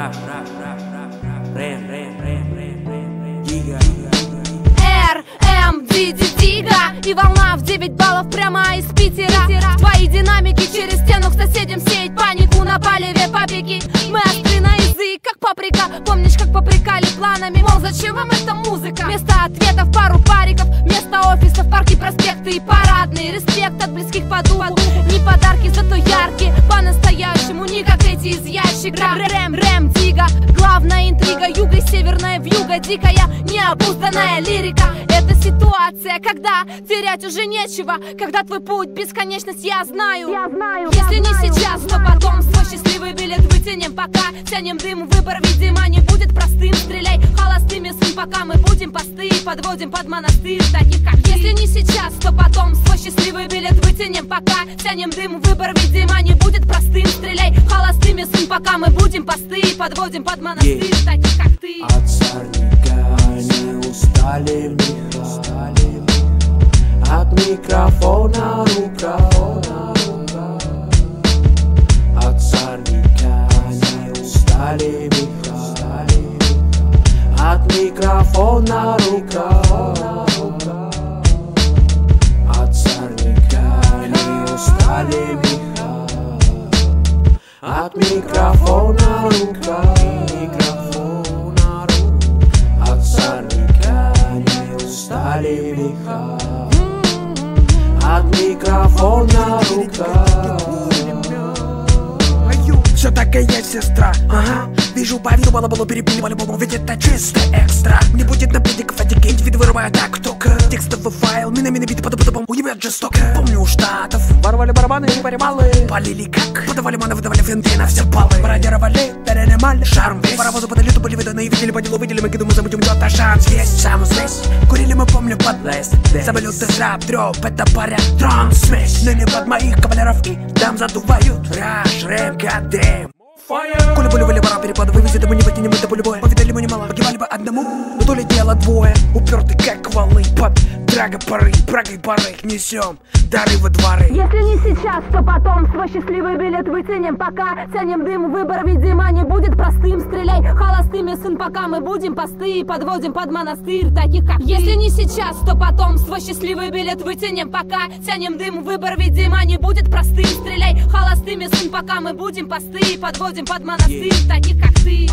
рап, рэм, дига. Р, М, Диди, Дига И волна в 9 баллов прямо из Питера. Твои динамики через стену к соседям сеять панику на палеве папики. Мы остры на язык, как паприка. Помнишь, как попрекали планами? Мол, зачем вам эта музыка? Вместо ответов пару париков Вместо офисов парки, проспекты и парадные. Респект из ящика Рэм, рэм, дига. Главная интрига юга и северная вьюга. Дикая, необузданная лирика. Это ситуация, когда терять уже нечего. Когда твой путь бесконечность, я знаю. Я знаю Если не сейчас, то потом Свой счастливый билет вытянем. Пока Тянем дым, выбор, видимо, не будет простым. Стреляй холостыми, сын, пока мы будем посты. Подводим под монастырь таких, как Если не сейчас, то потом Свой счастливый билет пока Тянем дым, выбор, видимо, не будет простым. Стреляй холостыми, сын, пока мы будем посты Подводим под монастырь таких, как ты. От сорняка не устали меха От микрофона рука. От сорняка не устали меха От микрофона рука От микрофона рука Микрофона рука От сорняка не устали меха От микрофона рука Все так и есть, сестра. Ага. Вижу по виду было перепили по-любому Ведь это чисто экстра. Не будет напитиков, этики Индивид вырывает так только Текстовый файл Минами набиты под потопом Уебет жестоко Помню у штатов. Воровали барабаны и парималы Полили как Подавали маны, выдавали финты на все баллы Пародировали, перенимали Шарм весь. Паровозы по лету были виданы и видели по делу Видели мы гиду, мы забудем кто-то шанс Есть сам здесь. Курили мы, помню, под лист Самолеты, рэп, дроп Это паря трансмесь Но не под моих кавалеров и дам задувают. Раш, рэп, гадэм Коли были были пора перепады Вывезет мы не вытянем это поле боя. Повидали мы немало, погибали бы одному. Но то ли дело двое Уперты как валы под драга поры Прагой поры несем дары во дворы. Если не сейчас, то потом. Свой счастливый билет вытянем пока Тянем дым, выбор, видимо, не будет простым. Стреляй холостыми, сын, пока мы будем посты Подводим под монастырь таких, как Если не сейчас, то потом. Свой счастливый билет вытянем пока Тянем дым, выбор, видимо, не будет простым. Стреляй холостыми, сын, пока мы будем посты Подводим под монастырь таких, как ты